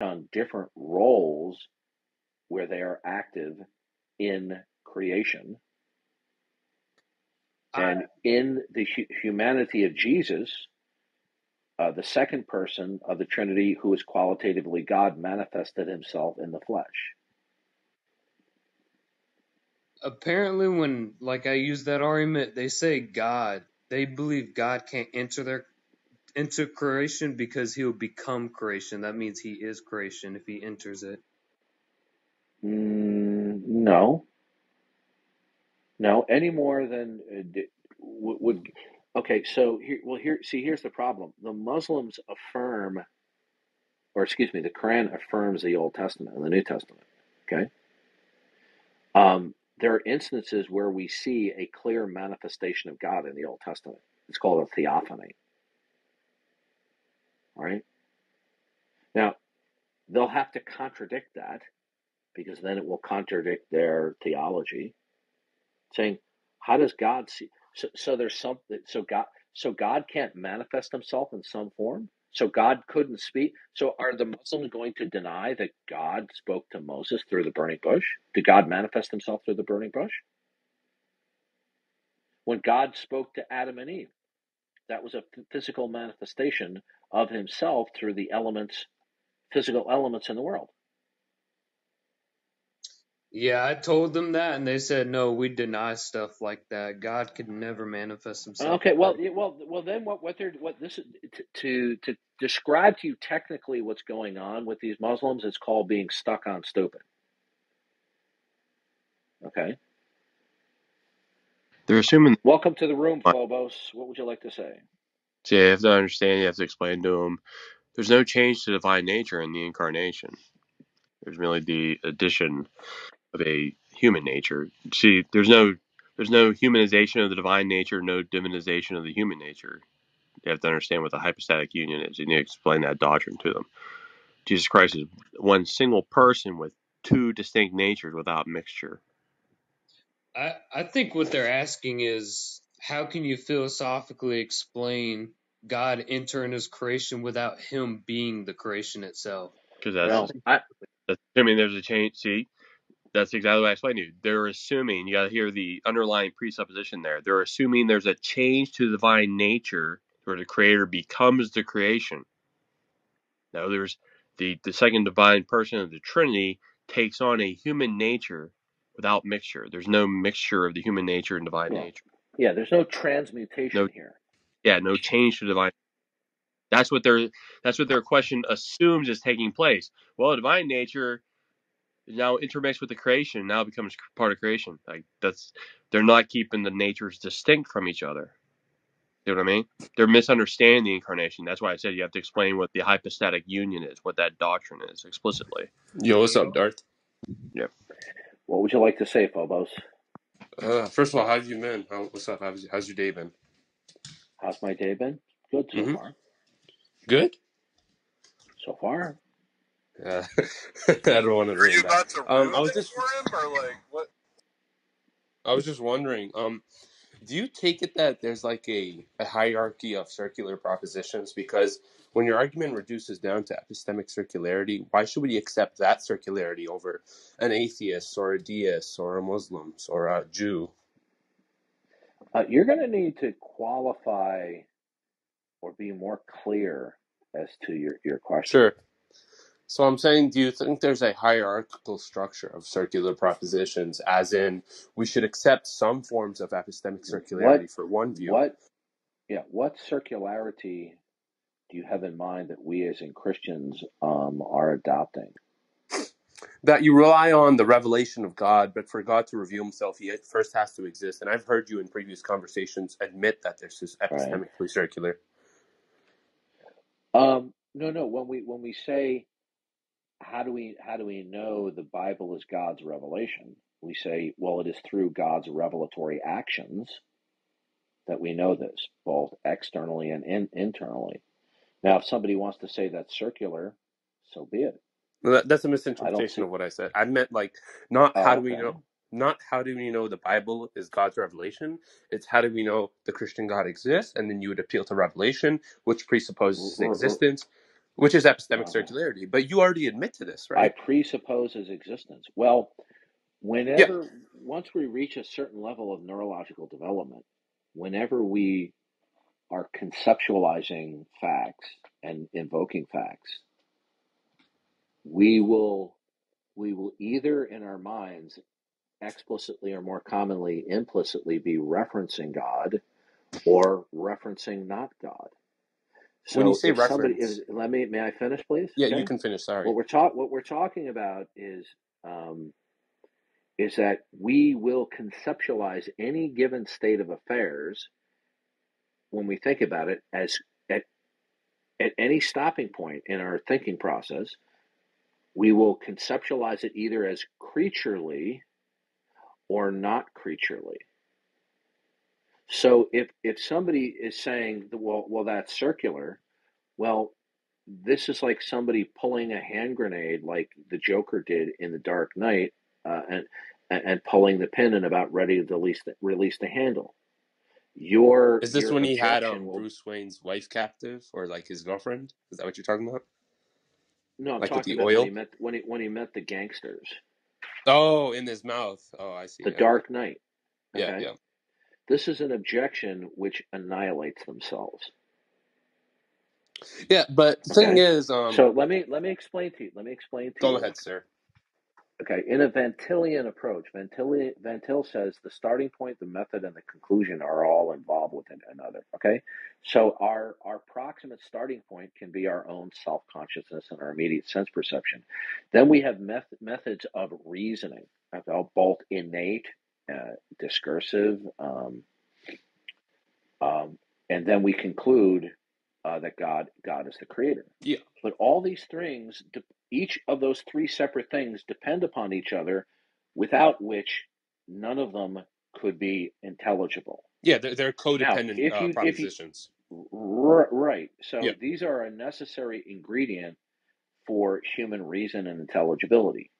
on different roles where they are active in creation. And in the hu- humanity of Jesus, uh, the second person of the Trinity, who is qualitatively God, manifested himself in the flesh. apparently when like I use that argument, they say God. They believe God can't enter their into creation because he'll become creation. That means he is creation if he enters it. Mm, no, no, any more than uh, would, would. Okay, so here, well, here, see, here's the problem. The Muslims affirm, or excuse me, the Quran affirms the Old Testament and the New Testament. Okay, um, there are instances where we see a clear manifestation of God in the Old Testament. It's called a theophany. Right. Now they'll have to contradict that because then it will contradict their theology, saying, "How does God see?" So, so there's something. So God, so God can't manifest Himself in some form. So God couldn't speak. So are the Muslims going to deny that God spoke to Moses through the burning bush? Did God manifest Himself through the burning bush? When God spoke to Adam and Eve, that was a physical manifestation of Himself through the elements, physical elements in the world. Yeah, I told them that and they said no, we deny stuff like that. God could never manifest himself Okay, well, well, well. Then what? What they're what this is to to to describe to you technically what's going on with these Muslims is called being stuck on stupid. Okay. They're assuming. Welcome to the room, Phobos. What would you like to say? So you have to understand. You have to explain to them. There's no change to divine nature in the incarnation. There's merely the addition of a human nature. See, there's no there's no humanization of the divine nature, no divinization of the human nature. You have to understand what the hypostatic union is. You need to explain that doctrine to them. Jesus Christ is one single person with two distinct natures without mixture. I I think what they're asking is how can you philosophically explain God entering his creation without him being the creation itself? Because that's, Well, I that's assuming there's a change. See, that's exactly what I explained to you. They're assuming, you got to hear the underlying presupposition there. They're assuming there's a change to the divine nature where the creator becomes the creation. Now, there's the, the second divine person of the Trinity takes on a human nature without mixture. There's no mixture of the human nature and divine yeah nature. yeah. There's no transmutation No, here. yeah, no change to divine. That's what their that's what their question assumes is taking place. Well, divine nature is now intermixed with the creation, now becomes part of creation. Like that's they're not keeping the natures distinct from each other. You know what I mean? They're misunderstanding the incarnation. That's why I said you have to explain what the hypostatic union is, what that doctrine is explicitly. Yo, what's up, Darth? Yep. What would you like to say, Phobos? Uh, first of all, how have you been? How, what's up? How's, how's your day been? How's my day been? Good so Mm-hmm. far. Good. So far. Uh, I don't want to Were you about that. to Um, ruin I was it just, for him, or like what? I was just wondering. Um, do you take it that there's like a, a hierarchy of circular propositions? Because when your argument reduces down to epistemic circularity, why should we accept that circularity over an atheist or a deist or a Muslim or a Jew? Uh, you're going to need to qualify or be more clear as to your your question. Sure. So I'm saying, do you think there's a hierarchical structure of circular propositions, as in we should accept some forms of epistemic What circularity for one view? what yeah what circularity do you have in mind that we as in Christians um, are adopting? That you rely on the revelation of God, but for God to reveal himself, he first has to exist. And I've heard you in previous conversations admit that this is Right. epistemically circular. Um, no, no. When we when we say how do we how do we know the Bible is God's revelation? We say, well, it is through God's revelatory actions that we know this, both externally and in, internally. Now, if somebody wants to say that's circular, so be it. Well, that- That's a misinterpretation of what I said. I meant like not Oh, how do we know not how do we know the Bible is God's revelation. It's how do we know the Christian God exists, and then you would appeal to revelation, which presupposes r- existence, which is epistemic Uh, circularity. But you already admit to this, right? I right? presuppose his existence. Well, Yeah. whenever once we reach a certain level of neurological development, whenever we are conceptualizing facts and invoking facts, we will we will either in our minds explicitly or more commonly implicitly be referencing God or referencing not God. When you So say if somebody is let me may I finish please? yeah, you can finish. Sorry. What we're talk what we're talking about is um, is that we will conceptualize any given state of affairs when we think about it as at, at any stopping point in our thinking process, we will conceptualize it either as creaturely or not creaturely. So if if somebody is saying, well, well, that's circular, well, this is like somebody pulling a hand grenade, like the Joker did in The Dark Knight, uh, and and pulling the pin and about ready to release the, release the handle. Your Is this your when he had um will Bruce Wayne's wife captive or like his girlfriend? Is that what you're talking about? no. I'm Like talking the about when he oil? met when he when he met the gangsters, Oh, in his mouth. Oh, I see. The Okay. Dark Knight. Yeah, yeah. This is an objection which annihilates themselves. Yeah, but the thing Okay, is, um, so let me let me explain to you. Let me explain to go you. Go ahead, sir. Okay, in a Van Tillian approach, Van Til Ventil says the starting point, the method, and the conclusion are all involved with another. Okay, so our our proximate starting point can be our own self consciousness and our immediate sense perception. Then we have meth- methods of reasoning, both innate, uh, discursive, um, um, and then we conclude uh, that God God is the creator. Yeah. But all these things, each of those three separate things, depend upon each other, without which none of them could be intelligible. Yeah, they're, they're Now, codependent if uh, you if you propositions. r- right, so Yeah. these are a necessary ingredient for human reason and intelligibility.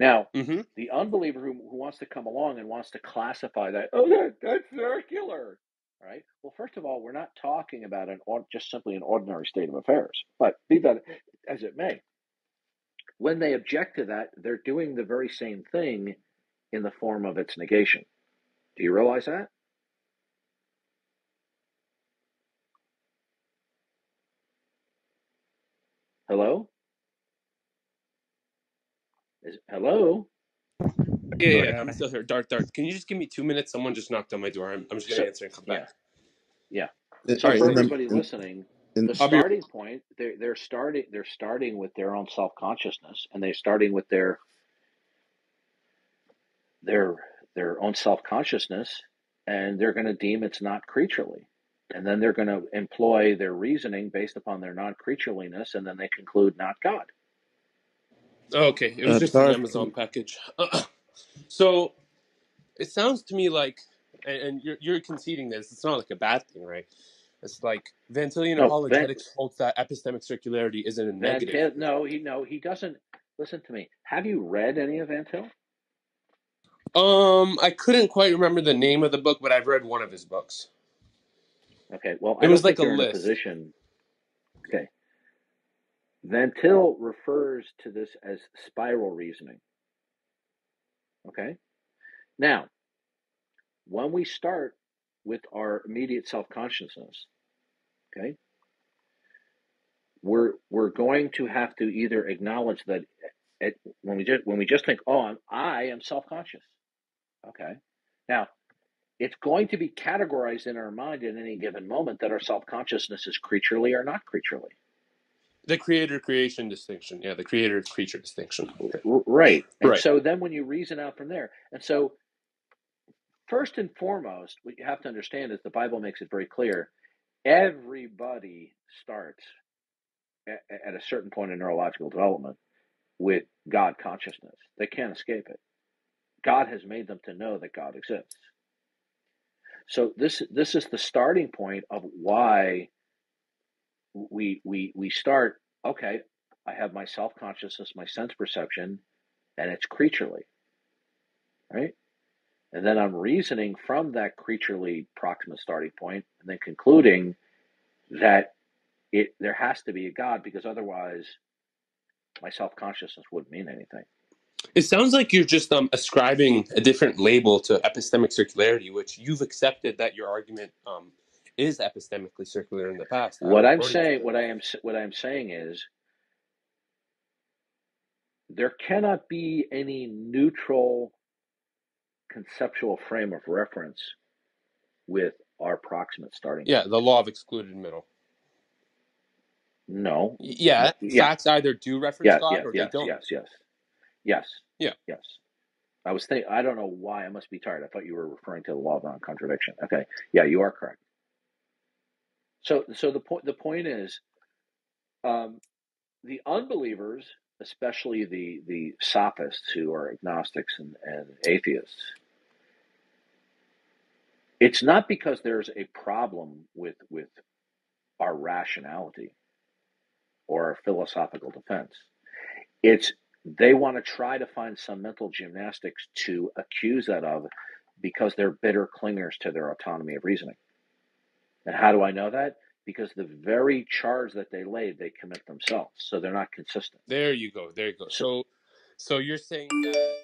Now, Mm-hmm. the unbeliever who, who wants to come along and wants to classify that, oh, that, that's circular, right? Well, first of all, we're not talking about an or, just simply an ordinary state of affairs. But be that as it may, when they object to that, they're doing the very same thing in the form of its negation. Do you realize that? Hello? Is hello? Yeah, Go yeah. I'm still here. Dart, Dart. Can you just give me two minutes? Someone just knocked on my door. I'm, I'm just gonna So answer and come yeah, back. yeah. And, So All right, for and, thank the, you. everybody and, listening, and the I'll be. starting point they're they're starting they're starting with their own self consciousness and they're starting with their their their own self consciousness and they're going to deem it's not creaturely and then they're going to employ their reasoning based upon their non creatureliness and then they conclude not God. Okay, it was uh, just an Amazon package. so it sounds to me like, and, and you're, you're conceding this. It's not like a bad thing, right? It's like Van Tillian No, apologetics holds that epistemic circularity isn't a Van negative. Til no he no he doesn't listen to me. Have you read any of Van Til? Um, I couldn't quite remember the name of the book, but I've read one of his books. Okay, well It was don't like think a you're in a list. position. Van Til refers to this as spiral reasoning. Okay, now when we start with our immediate self consciousness, okay, we're we're going to have to either acknowledge that it, when we just when we just think, oh, I'm, I am self conscious. Okay, now it's going to be categorized in our mind at any given moment that our self consciousness is creaturely or not creaturely. The creator creation distinction. Yeah, the creator creature distinction. Okay. Right, and Right. so then when you reason out from there, and so first and foremost, what you have to understand is the Bible makes it very clear. Everybody starts at, at a certain point in neurological development with God consciousness. They can't escape it. God has made them to know that God exists. So this this is the starting point of why we we we start. Okay, I have my self consciousness, my sense perception, and it's creaturely, right? And then I'm reasoning from that creaturely proximate starting point, and then concluding that it there has to be a God because otherwise my self consciousness wouldn't mean anything. It sounds like you're just um, ascribing a different label to epistemic circularity, which you've accepted that your argument um, is epistemically circular in the past. What I'm saying, what I am, what I am saying is, there cannot be any neutral conceptual frame of reference with our proximate starting Yeah, point. the law of excluded middle. No, Yeah, yeah, facts either do reference yeah, God yeah, or they don't. yes, yes, yes, Yeah. yes. I was thinking. I don't know why. I must be tired. I thought you were referring to the law of non-contradiction. Okay, yeah, you are correct. So, so the point, the point is, um, the unbelievers, especially the the sophists who are agnostics and, and atheists, it's not because there's a problem with with our rationality or our philosophical defense. It's they want to try to find some mental gymnastics to accuse that of because they're bitter clingers to their autonomy of reasoning. And how do I know that? Because the very charge that they laid, they commit themselves. So they're not consistent. There you go. There you go. So, So, you're saying that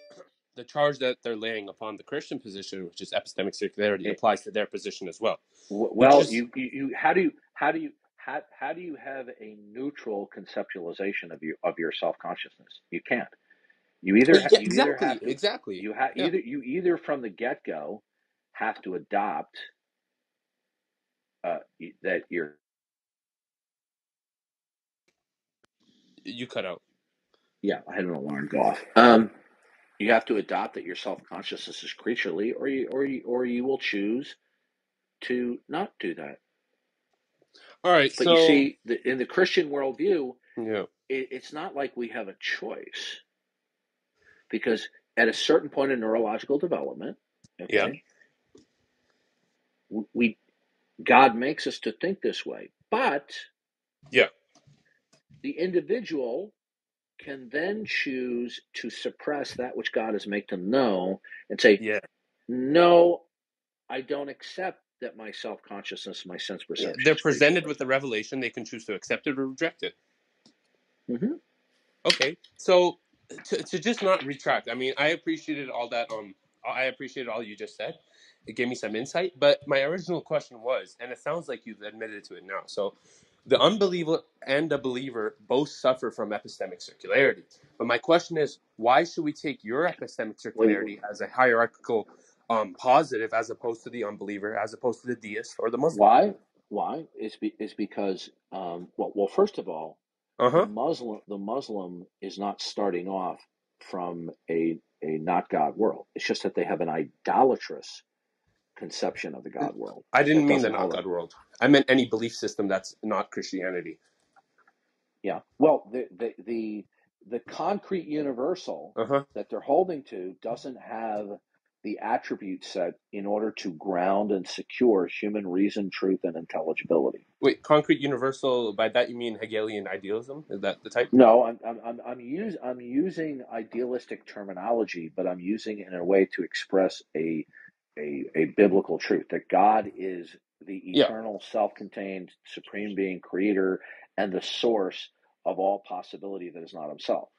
the charge that they're laying upon the Christian position, which is epistemic circularity, it, applies to their position as well. well, is you, you, you how do you how do you how, how do you have a neutral conceptualization of your of your self consciousness? You can't. You either yeah, you either exactly, have to exactly. you ha- Yeah, either you either from the get go have to adopt uh, that you're you cut out. yeah I had an alarm go off. Um, you have to adopt that your self consciousness is creaturely, or you or you or you will choose to not do that. All right. But you see, the, in the Christian worldview, yeah, it, it's not like we have a choice because at a certain point in neurological development, yeah, okay, w- we God makes us to think this way, but yeah, the individual can then choose to suppress that which God has made them know and say, yeah. No, I don't accept that my self consciousness, my sense Yeah, perception They're presented with the revelation. They can choose to accept it or reject it. hmm Okay. So, to, to just not retract, I mean, I appreciated all that. Um, I appreciated all you just said. It gave me some insight. But my original question was, and it sounds like you've admitted to it now. So, the unbeliever and the believer both suffer from epistemic circularity. But my question is, why should we take your epistemic circularity as a hierarchical um, positive as opposed to the unbeliever, as opposed to the deist or the Muslim? why? Why? It's, be, it's because, um, well, well, first of all, Uh the. Muslim the Muslim is not starting off from a a not God world. It's just that they have an idolatrous conception of the God world I didn't mean the doesn't God world. I meant any belief system that's not Christianity. Yeah. Well, the the the, the concrete universal Uh huh. that they're holding to doesn't have the attribute set in order to ground and secure human reason, truth, and intelligibility. Wait, concrete universal. By that you mean Hegelian idealism? Is that the type? No, I'm I'm I'm I'm, use, I'm using idealistic terminology, but I'm using it in a way to express a a, a biblical truth that God is the Yeah. eternal, self-contained, supreme being, creator, and the source of all possibility that is not Himself.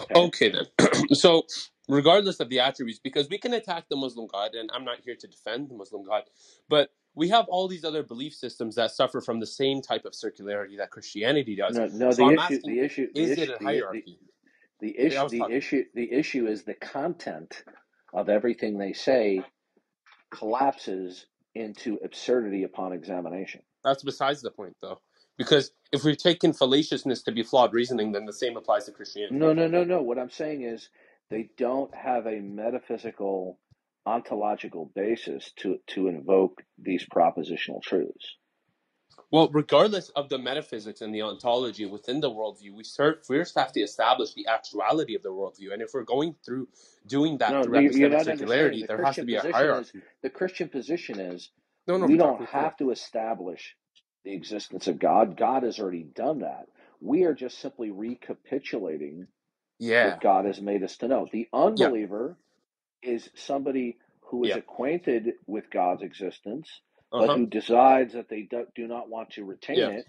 Okay. Okay then. so, regardless of the attributes, because we can attack the Muslim God, and I'm not here to defend the Muslim God, but we have all these other belief systems that suffer from the same type of circularity that Christianity does. No, no. So The issue, asking, the issue, the is issue, it a the the hierarchy? the issue, the issue, the issue is the content of everything they say collapses into absurdity upon examination. That's besides the point, though. Because if we've taken fallaciousness to be flawed reasoning, then the same applies to Christianity. No, no, no, no. What I'm saying is they don't have a metaphysical, ontological basis to to invoke these propositional truths. Well, regardless of the metaphysics and the ontology within the worldview, we start, first have to establish the actuality of the worldview. And if we're going through doing that No, through you- you're epistemic not The there has to be a position is hierarchy. the Christian position is No, no, we don't have to establish the existence of God. God has already done that. We are just simply recapitulating Yeah. what God has made us to know. The Yeah. unbeliever is somebody who is Yeah. acquainted with God's existence, but Uh-huh. who decides that they do, do not want to retain Yeah. it,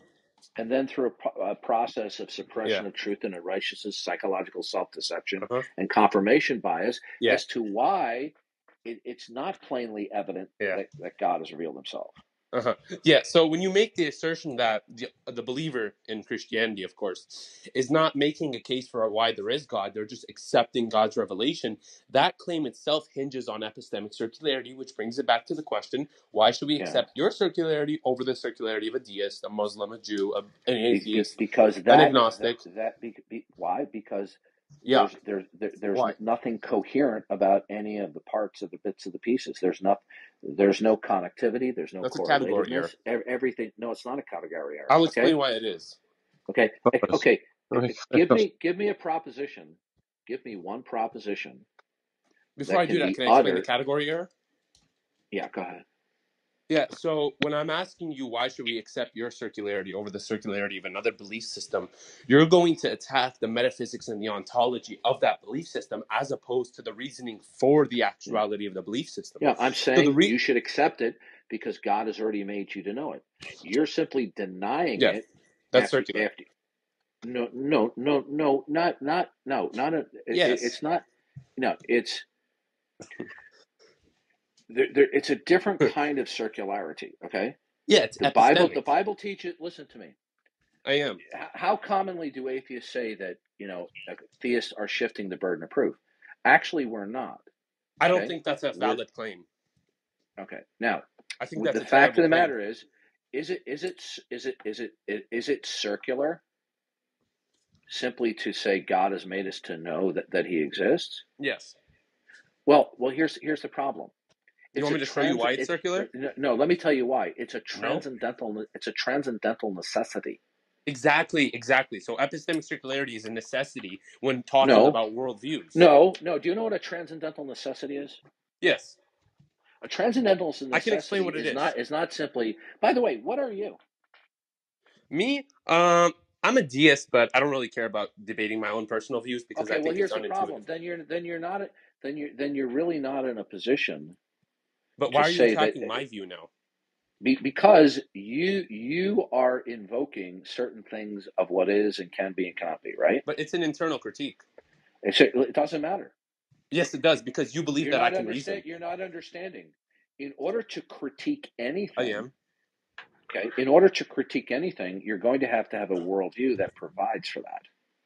and then through a, a process of suppression Yeah. of truth and unrighteousness, psychological self deception, Uh-huh. and confirmation bias Yeah. as to why it, it's not plainly evident that, that God has revealed himself. Uh-huh. Yeah. So when you make the assertion that the, the believer in Christianity, of course, is not making a case for why there is God, they're just accepting God's revelation. That claim itself hinges on epistemic circularity, which brings it back to the question: Why should we Yeah. accept your circularity over the circularity of a deist, a Muslim, a Jew, a, an Be- be- atheist, because an that, agnostic? that, that be, be, why? Because Yeah. there's there's there, there's Why? nothing coherent about any of the parts of the bits of the pieces. There's not there's no connectivity. There's no That's a category error. Ev- Everything. No, it's not a category error. I'll okay? explain why it is. Okay. Eh, Help. Okay. Right. Eh, give me give me a proposition. Give me one proposition. Before I do that, can I explain the category error? Yeah. Go ahead. Yeah, so when I'm asking you why should we accept your circularity over the circularity of another belief system, you're going to attack the metaphysics and the ontology of that belief system as opposed to the reasoning for the hmm. actuality of the belief system. Yeah. I'm So saying re- you should accept it because God has already made you to know it. You're simply denying Yeah, it that's after circular. after. No, no, no, no, not, not, no, not a. It, it- it's not. No, it's there, there. It's a different hmm. kind of circularity. Okay, Yeah, it's the Bible. The. Bible teaches. Listen to me. I am. How commonly do atheists say that you know uh, theists are shifting the burden of proof? Actually, we're not. I don't think that's a we're valid claim. okay. Now, I think that's the fact of the claim. matter is, is it is it is it is it is it circular? Simply to say God has made us to know that, that He exists. Yes. Well, well, here's here's the problem. You want me to show you why it's It's circular? no, no. Let me tell you why. It's a No. transcendental. It's a transcendental necessity. Exactly, exactly. So epistemic circularity is a necessity when talking No, about worldviews. no, no. Do you know what a transcendental necessity is? Yes. A transcendental necessity. I can explain what it is is. not is not simply. By the way, what are you? Me, um, I'm a deist, but I don't really care about debating my own personal views because I Okay, well, think it's here's the problem. Then you're then you're not then you're then you're really not in a position But why are you say that attacking my view now? because you you are invoking certain things of what is and can be and cannot be. Right? But it's an internal critique. It's, it doesn't matter. Yes, it does because you believe You're that I can reason. You're not understanding. In order to critique anything, I am. okay, in order to critique anything, you're going to have to have a worldview that provides for that.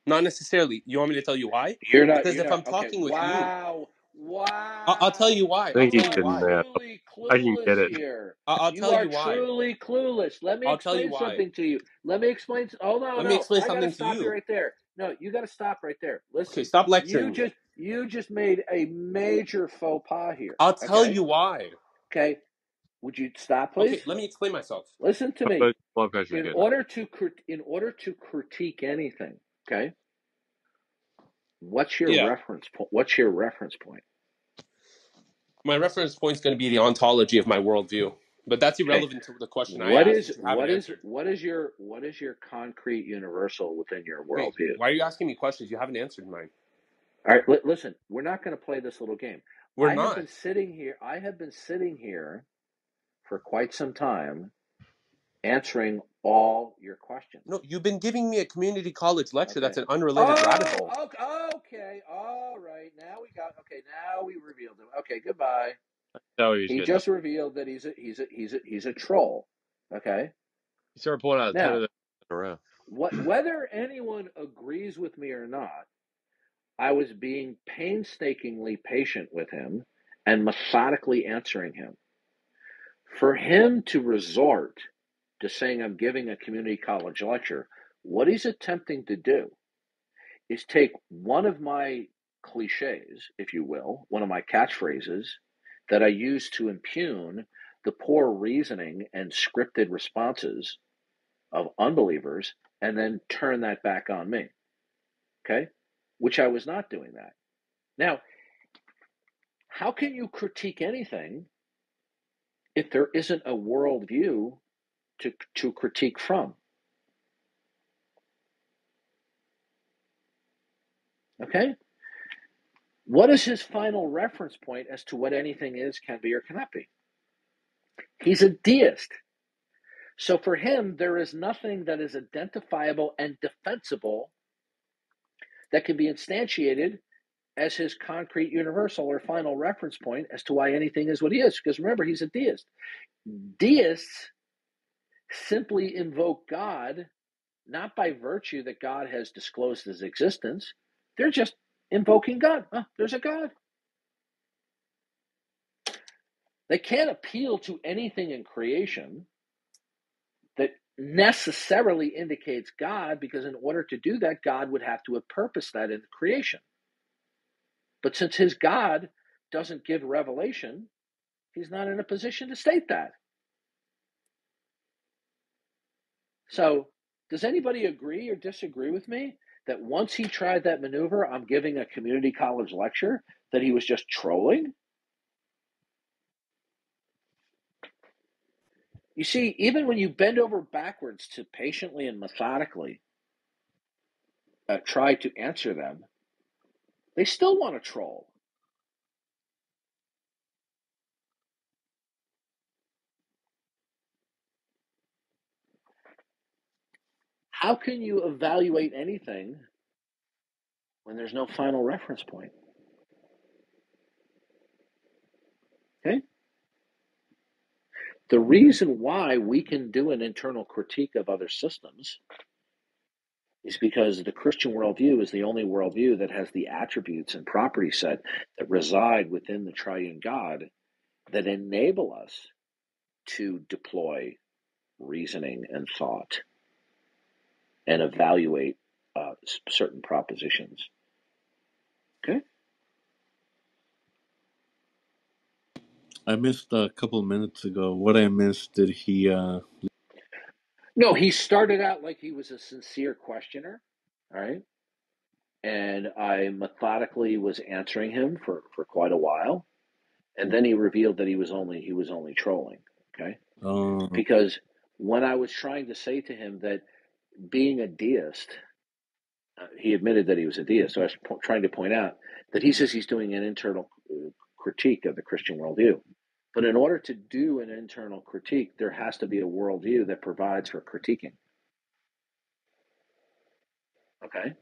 Not necessarily. You want me to tell you why? You're not. Because You're if not. I'm Okay. talking with you, Wow. I'll, I'll tell you why. I I'll think tell you you can. why. Uh, I can get it. here. I'll, I'll You tell are you why. truly clueless. Let me I'll tell you explain something to you. Let me explain. Oh no, Let me no! explain I gotta something to stop you you. right there. No, you got to stop right there. Okay, stop you lecturing me. just you just made a major faux pas here. I'll tell Okay, you why. okay. Would you stop, Okay, please? let me explain myself. Listen to me. Blood blood In order to crit- in order to critique anything, okay. What's your Yeah. reference point? What's your reference point? My reference point is going to be the ontology of my worldview, but that's Okay. irrelevant to the question I What asked, is which you haven't what is answered. what is your what is your concrete universal within your Wait, worldview? why are you asking me questions? You haven't answered mine. All right, li- listen. We're not going to play this little game. We're I have been sitting here. I have been sitting here for quite some time, answering all your questions. No, you've been giving me a community college lecture that's an unrelated oh, rabbit Oh, hole. okay, okay, right. Now. Okay, now we revealed him. Okay, goodbye. No, he's He good. just revealed that he's a he's a he's a he's a troll. Okay. He started pulling out ten Now, of them in a row. what whether anyone agrees with me or not, I was being painstakingly patient with him and methodically answering him. For him to resort to saying I'm giving a community college lecture, what he's attempting to do is take one of my cliches, if you will, one of my catchphrases that I use to impugn the poor reasoning and scripted responses of unbelievers and then turn that back on me. Okay? Which I was not doing that. Now, how can you critique anything if there isn't a worldview to, to critique from? Okay? What is his final reference point as to what anything is, can be, or cannot be? He's a deist. So for him, there is nothing that is identifiable and defensible that can be instantiated as his concrete universal or final reference point as to why anything is what he is. Because remember, he's a deist. Deists simply invoke God not by virtue that God has disclosed his existence, they're just invoking God. There's a God. They can't appeal to anything in creation that necessarily indicates God, because in order to do that, God would have to have purposed that in creation. But since his God doesn't give revelation, he's not in a position to state that. So, does anybody agree or disagree with me that once he tried that maneuver, I'm giving a community college lecture, that he was just trolling? You see, even when you bend over backwards to patiently and methodically uh, try to answer them, they still want to troll. How can you evaluate anything when there's no final reference point? Okay? The reason why we can do an internal critique of other systems is because the Christian worldview is the only worldview that has the attributes and property set that reside within the triune God that enable us to deploy reasoning and thought and evaluate uh, certain propositions. Okay? I missed a couple minutes ago. What I missed, did he, uh, No, he started out like he was a sincere questioner, all right? And I methodically was answering him for, for quite a while. And then he revealed that he was only he was only trolling, okay? uh, Because when I was trying to say to him that being a deist, uh, he admitted that he was a deist. So I was po- trying to point out that he says he's doing an internal uh, critique of the Christian worldview. But in order to do an internal critique, there has to be a worldview that provides for critiquing. Okay?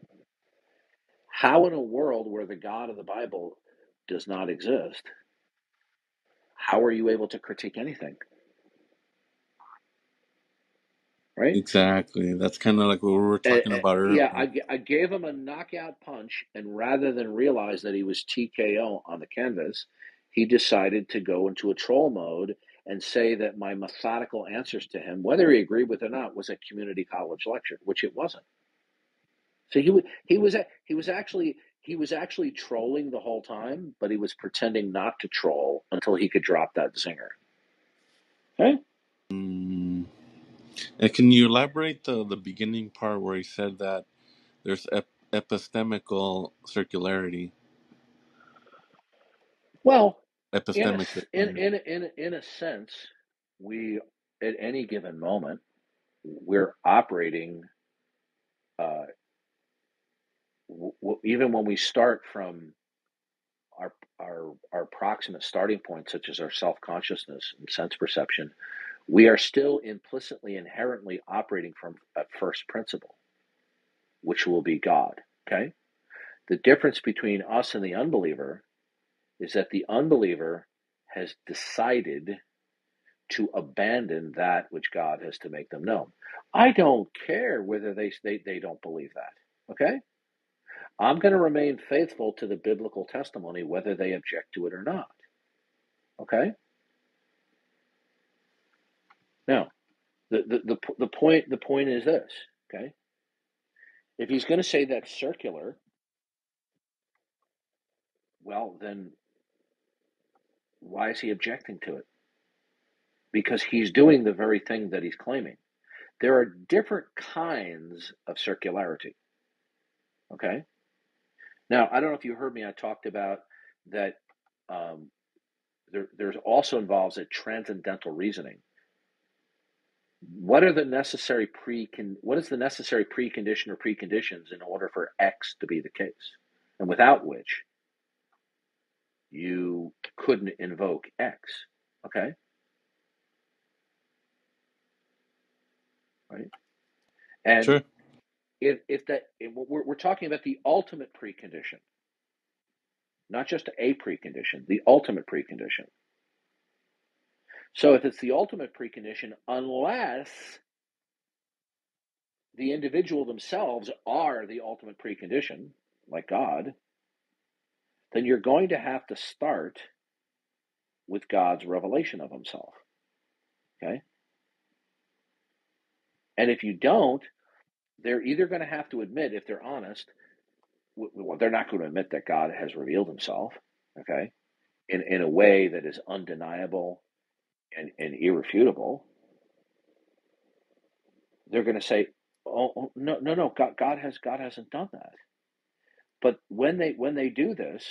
How in a world where the God of the Bible does not exist, how are you able to critique anything? Right? exactly. That's kind of like what we were Uh, talking uh, about earlier. yeah, I, I, gave him a knockout punch, and rather than realize that he was TKO on the canvas, he decided to go into a troll mode and say that my methodical answers to him, whether he agreed with it or not, was a community college lecture, which it wasn't. So he he was he was actually he was actually trolling the whole time, but he was pretending not to troll until he could drop that zinger. Okay? Mm. And can you elaborate the, the beginning part where he said that there's ep- epistemical circularity? Well, in a Epistemic s- in circularity. in in in a sense, we at any given moment we're operating uh, w- w- even when we start from our our our proximate starting point, such as our self consciousness and sense perception, we are still implicitly inherently operating from a first principle, which will be God. Okay, the difference between us and the unbeliever is that the unbeliever has decided to abandon that which God has to make them known. I don't care whether they they, they don't believe that. Okay? I'm going to remain faithful to the biblical testimony whether they object to it or not. Okay? Now, the the the, the point the point is this, okay? If he's going to say that's circular, well then why is he objecting to it? Because he's doing the very thing that he's claiming. There are different kinds of circularity. Okay? Now, I don't know if you heard me. I talked about that. Um, there, there's also involves a transcendental reasoning what are the necessary pre? what is the necessary precondition or preconditions in order for X to be the case, and without which you couldn't invoke X. Okay. Right. And sure. if if that if we're we're talking about the ultimate precondition, not just a precondition, the ultimate precondition. So if it's the ultimate precondition, unless the individual themselves are the ultimate precondition, like God, then you're going to have to start with God's revelation of himself. Okay? And if you don't, they're either going to have to admit, if they're honest, well, they're not going to admit that God has revealed himself, okay, in, in a way that is undeniable and, and irrefutable. They're going to say, oh, oh no, no, no, God, God has God hasn't done that. But when they when they do this,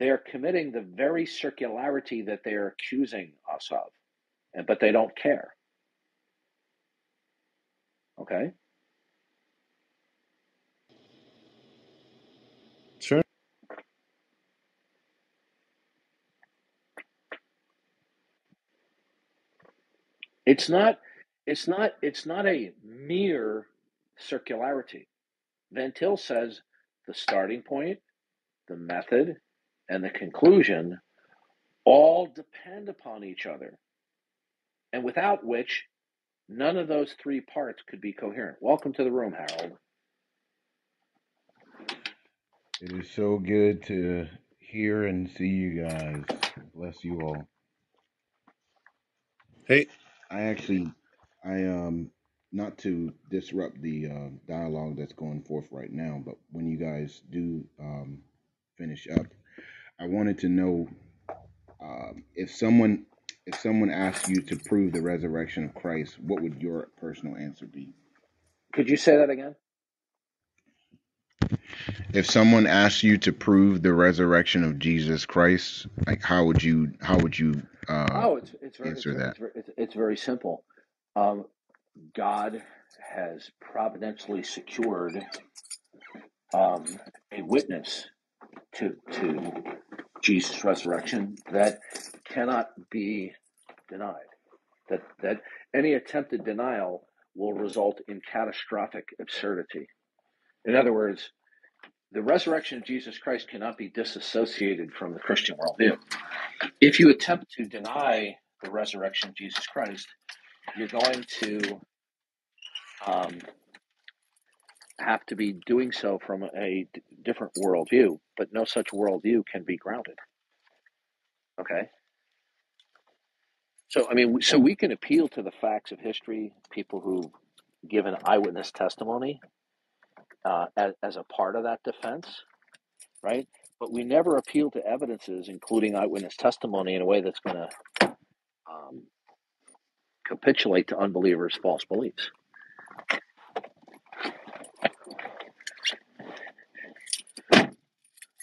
they are committing the very circularity that they are accusing us of, and but they don't care. Okay, Sure. It's not, it's not, it's not a mere circularity. Van Til says the starting point, the method, and the conclusion all depend upon each other, and without which none of those three parts could be coherent. Welcome to the room, Harold. It is so good to hear and see you guys. Bless you all. Hey. I actually, I um, not to disrupt the uh, dialogue that's going forth right now, but when you guys do um, finish up, I wanted to know um, if someone if someone asked you to prove the resurrection of Christ, what would your personal answer be? Could you say that again? If someone asked you to prove the resurrection of Jesus Christ, like how would you how would you uh, Oh, it's it's very it's answer that? it's very, it's, it's very simple. Um, God has providentially secured um, a witness to to Jesus' resurrection that cannot be denied. That that any attempted denial will result in catastrophic absurdity. In other words, the resurrection of Jesus Christ cannot be disassociated from the Christian worldview. If you attempt to deny the resurrection of Jesus Christ, you're going to um, have to be doing so from a d- different worldview, but no such worldview can be grounded. Okay? So, I mean, so we can appeal to the facts of history, people who give an eyewitness testimony uh, as, as a part of that defense, right? But we never appeal to evidences, including eyewitness testimony, in a way that's going to um, capitulate to unbelievers' false beliefs.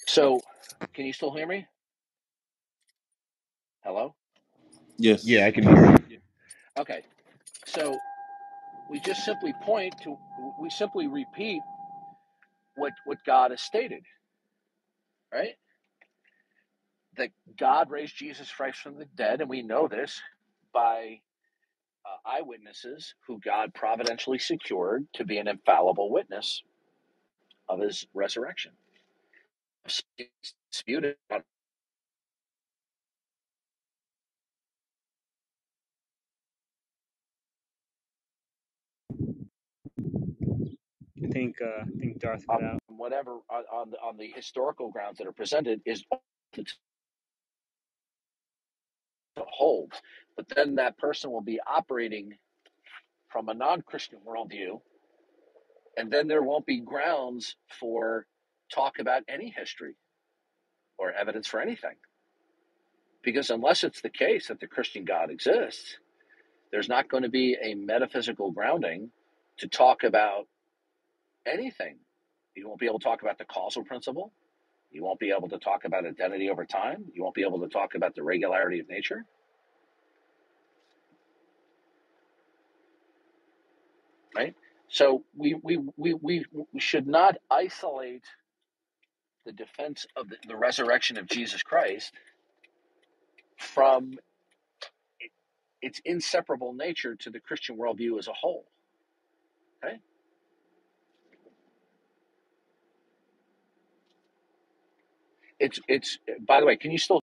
So, can you still hear me? Hello? Yes. Yeah, I can hear you. Okay. So, we just simply point to, we simply repeat what, what God has stated, right? That God raised Jesus Christ from the dead, and we know this by uh, eyewitnesses who God providentially secured to be an infallible witness of his resurrection. Disputed. I think uh, I think Darth cut out. whatever on, on the on the historical grounds that are presented is to hold, but then that person will be operating from a non-Christian worldview, and then there won't be grounds for talk about any history or evidence for anything, because unless it's the case that the Christian God exists, there's not going to be a metaphysical grounding to talk about anything. You won't be able to talk about the causal principle. You won't be able to talk about identity over time. You won't be able to talk about the regularity of nature, right? So we we we we, we should not isolate the defense of the, the resurrection of Jesus Christ from its inseparable nature to the Christian worldview as a whole. Okay, it's it's. By the way, can you still